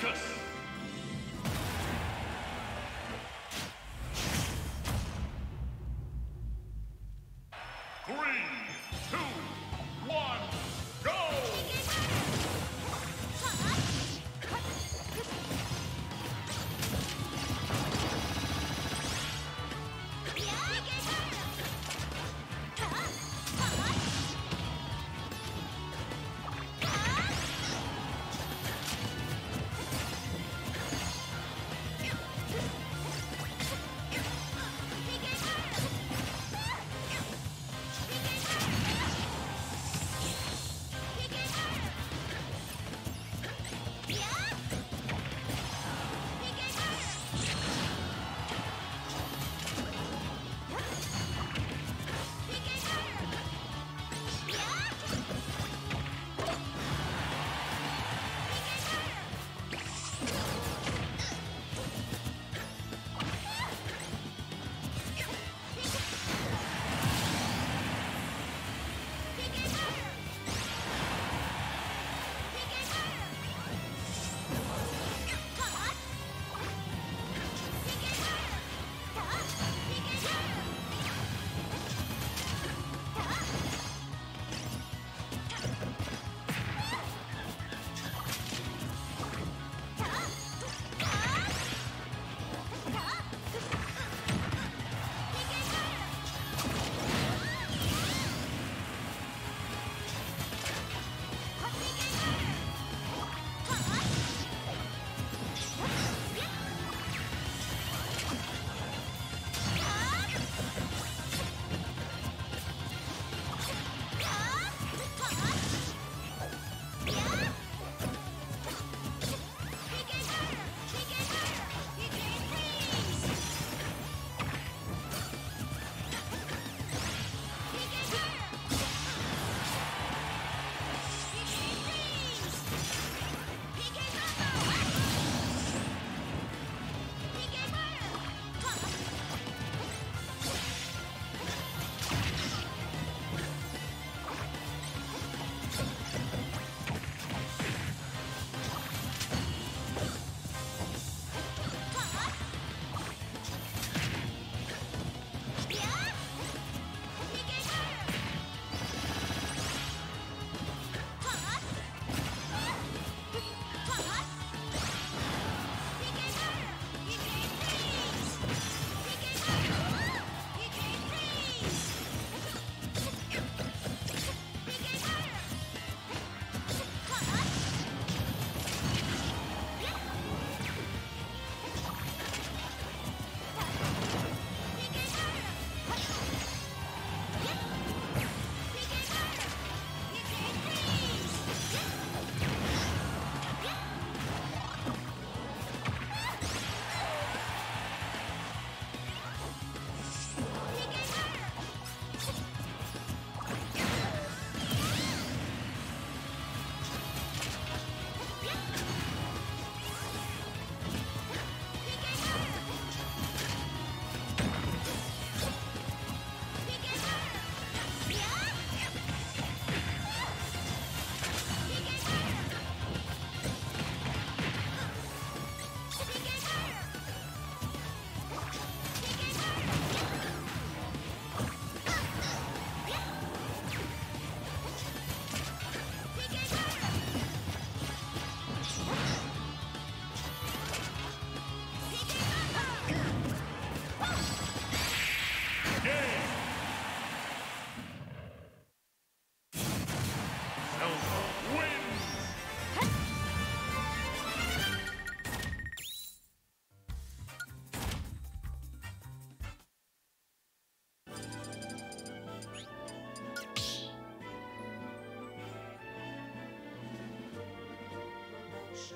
Lucas!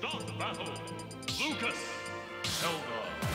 Start battle! Lucas! Zelda!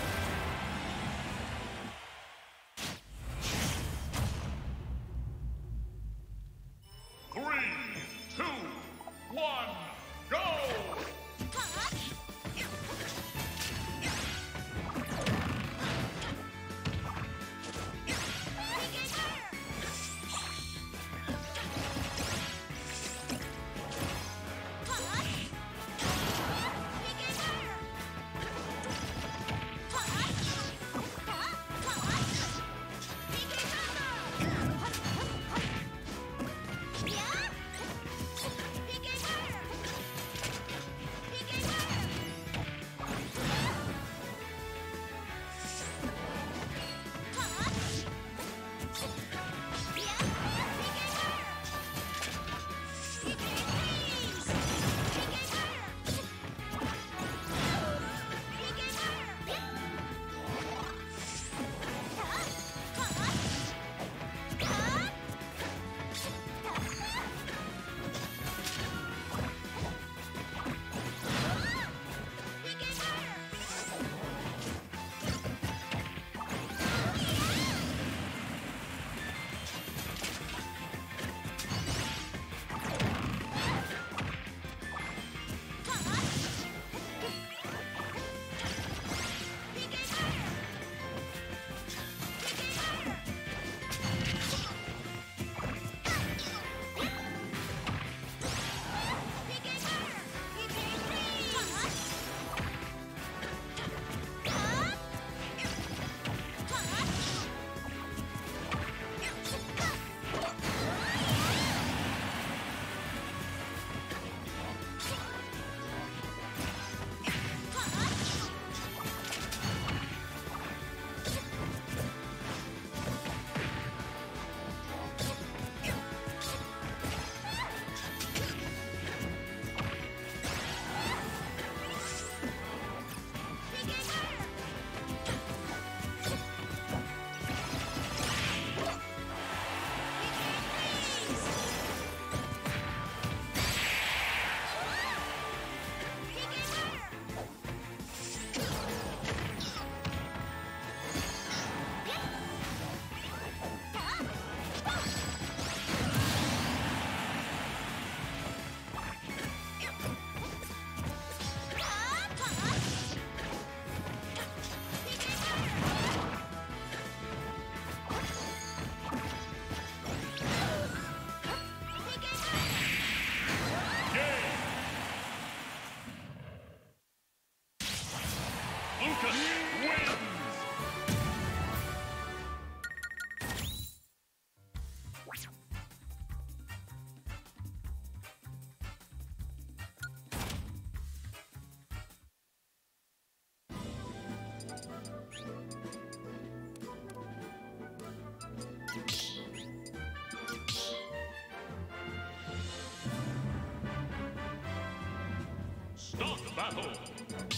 Battle.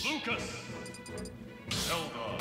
Lucas. Zelda.